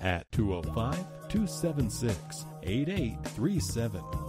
at 205 276 8837.